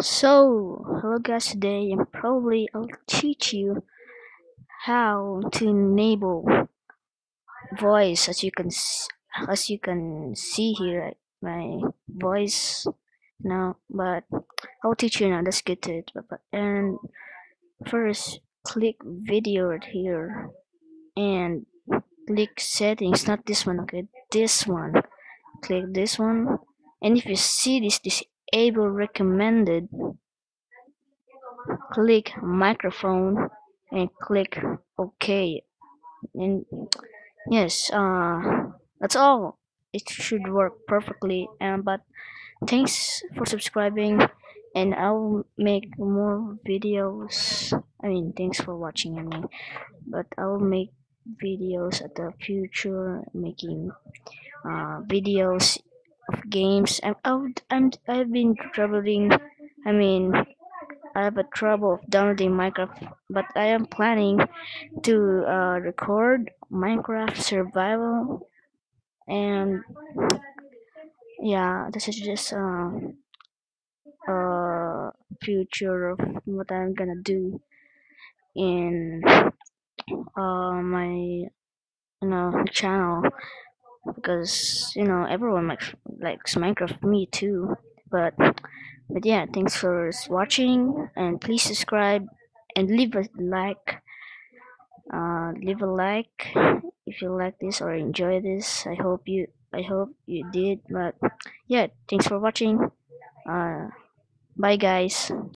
So, hello guys, today and probably I'll teach you how to enable voice as you can as you can see here my voice now but I'll teach you now let's get to it. And first click video right here and click settings not this one okay? This one click this one and if you see this this disable recommended click microphone and click OK. And yes uh that's all. It should work perfectly. And but thanks for subscribing and I'll make more videos. I mean thanks for watching I mean. But I'll make videos at the future making uh, videos of games. I'm, I'm I've been traveling I mean I have a trouble of downloading Minecraft, but I am planning to uh, record Minecraft survival, and yeah, this is just uh, uh future of what I'm gonna do in uh my you know channel because you know everyone likes likes Minecraft me too. But but yeah thanks for watching and please subscribe and leave a like. Uh, leave a like if you like this or enjoy this. I hope you i hope you did but yeah thanks for watching. Uh, bye guys